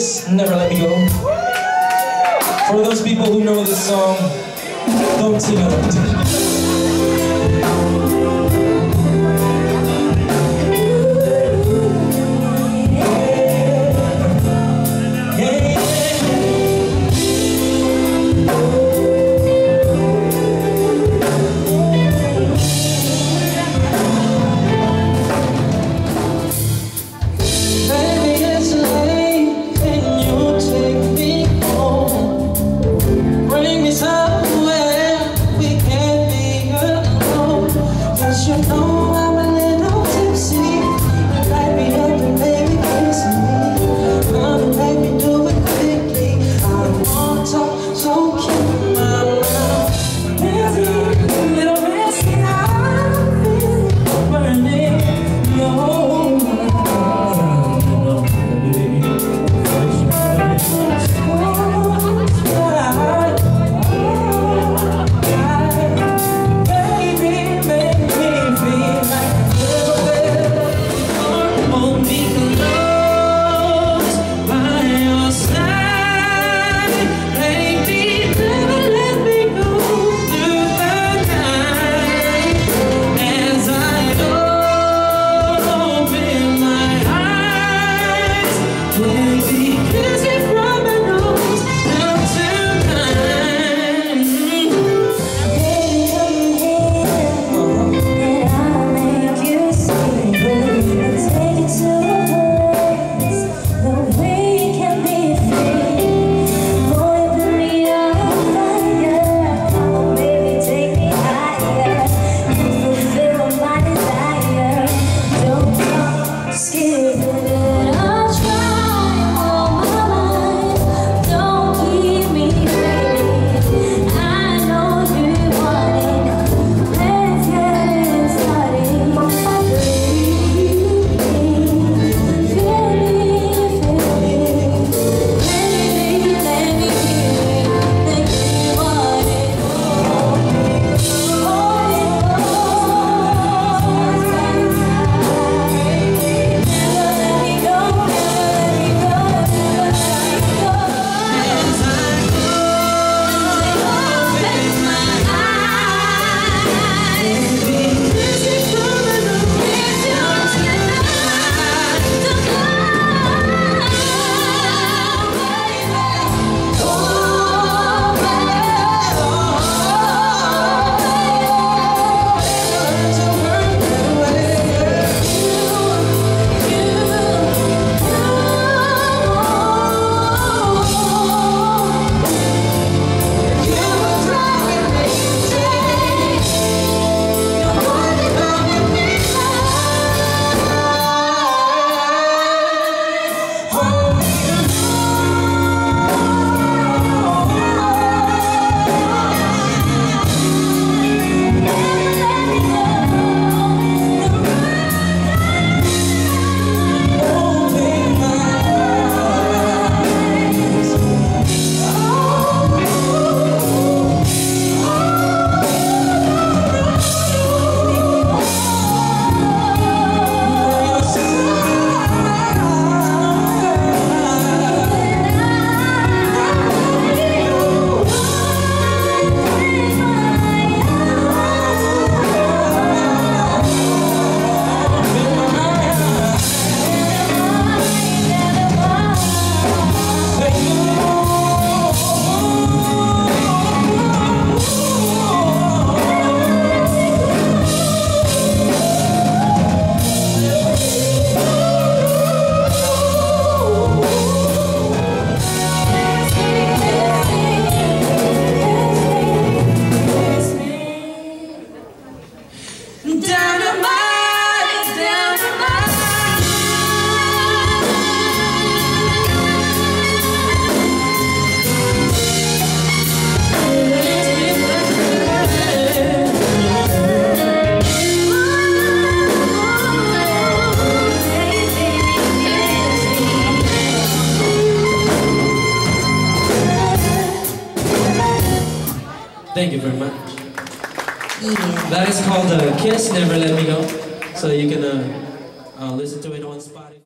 Never Let Me Go. For those people who know this song, don't sing it. Thank you very much. That is called uh, Kiss Never Let Me Go. So you can uh, uh, listen to it on Spotify.